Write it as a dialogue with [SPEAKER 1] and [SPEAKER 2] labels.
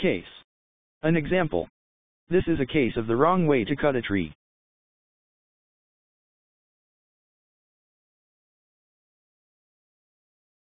[SPEAKER 1] Case. An example. This is a case of the wrong way to cut a tree.